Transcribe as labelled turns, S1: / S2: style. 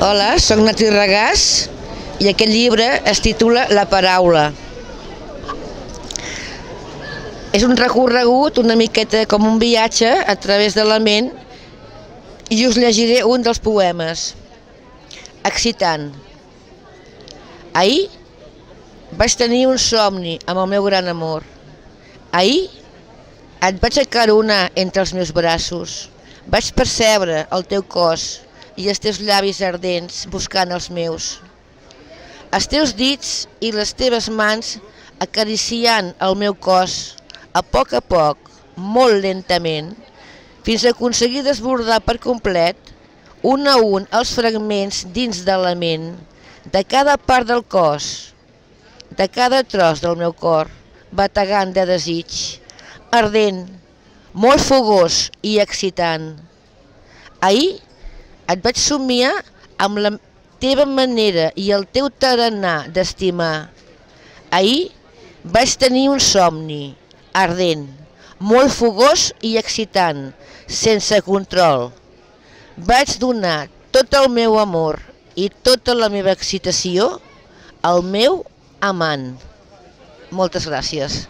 S1: Hola, sóc Nati Regàs i aquest llibre es titula La paraula. És un recorregut una miqueta com un viatge a través de la ment i us llegiré un dels poemes. Excitant. Ahir vaig tenir un somni amb el meu gran amor. Ahir et vaig acaronar entre els meus braços. Vaig percebre el teu cos i els teus llavis ardents buscant els meus. Els teus dits i les teves mans acariciant el meu cos, a poc a poc, molt lentament, fins a aconseguir desbordar per complet, un a un, els fragments dins de la ment, de cada part del cos, de cada tros del meu cor, bategant de desig, ardent, molt fogós i excitant. Ahir et vaig somiar amb la teva manera i el teu tarannà d'estimar. Ahir vaig tenir un somni ardent, molt fogós i excitant, sense control. Vaig donar tot el meu amor i tota la meva excitació al meu amant. Moltes gràcies.